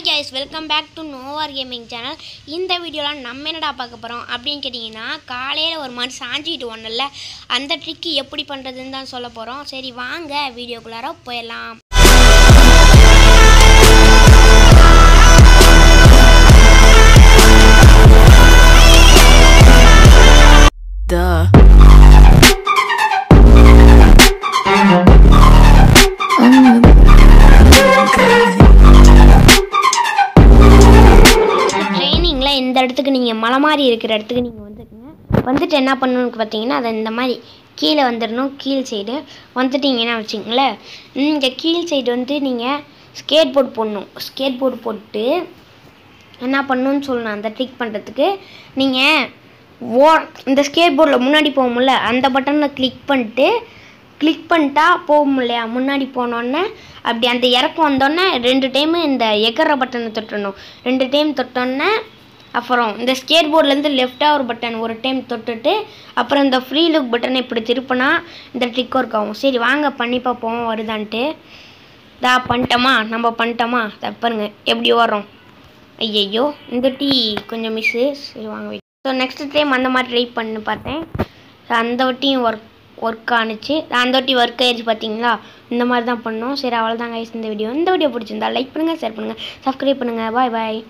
Hi guys welcome back to நோவார் gaming channel இந்த வீடியோவில் நம்ம என்னடா பார்க்க போகிறோம் அப்படின்னு கேட்டிங்கன்னா காலையில் ஒரு மாதிரி சாஞ்சிக்கிட்டு ஒன்றில்ல அந்த ட்ரிக்கு எப்படி பண்ணுறதுன்னு தான் சொல்ல போகிறோம் சரி வாங்க வீடியோக்குள்ளார போயிடலாம். Duh. இடத்துக்கு நீங்கள் மலை மாதிரி இருக்கிற இடத்துக்கு நீங்கள் வந்துக்குங்க வந்துட்டு என்ன பண்ணணும்னு பார்த்தீங்கன்னா அதை இந்த மாதிரி கீழே வந்துடணும் கீழ் சைடு வந்துட்டீங்கன்னா வச்சுங்களேன் இங்கே கீழ் சைடு வந்து நீங்கள் ஸ்கேட் போர்டு போடணும். ஸ்கேட் போர்டு போட்டு என்ன பண்ணணும்னு சொல்லணும். அந்த ட்ரிக் பண்ணுறதுக்கு நீங்கள் ஓ இந்த ஸ்கேட் போர்டில் முன்னாடி போகும்ல அந்த பட்டனை கிளிக் பண்ணிட்டு கிளிக் பண்ணிட்டா போகும் இல்லையா? முன்னாடி போனோடனே அப்படி அந்த இறக்கம் வந்தோடனே ரெண்டு டைமு இந்த எகர பட்டனை தொட்டணும். ரெண்டு டைம் தொட்டோன்னே அப்புறம் இந்த ஸ்கேட் போர்ட்லேருந்து லெஃப்டாக ஒரு பட்டன் ஒரு டைம் தொட்டுட்டு அப்புறம் இந்த ஃப்ரீ லுக் பட்டனை இப்படி திருப்பினா இந்த ட்ரிக் ஒர்க் ஆகும். சரி வாங்க பண்ணி பார்ப்போம் வருதான்ட்டு. தா பண்ணிட்டோமா? நம்ம பண்ணிட்டோமா? தா எப்படி வரோம் ஐயையோ இந்த டீ கொஞ்சம் மிஸ்ஸு சரி வாங்க ஸோ நெக்ஸ்ட் டைம் அந்த மாதிரி ட்ரை பண்ணி பார்த்தேன். அந்த வட்டியும் ஒர்க் ஒர்க் ஆணுச்சு அந்த வட்டி ஒர்க் ஆயிடுச்சு பார்த்தீங்களா? இந்த மாதிரி தான் பண்ணோம். சரி அவ்வளோதான் கைஸ் இந்த வீடியோ இந்த வீடியோ பிடிச்சிருந்தா லைக் பண்ணுங்கள் ஷேர் பண்ணுங்கள் சப்ஸ்கிரைப் பண்ணுங்கள் பாய் பாய்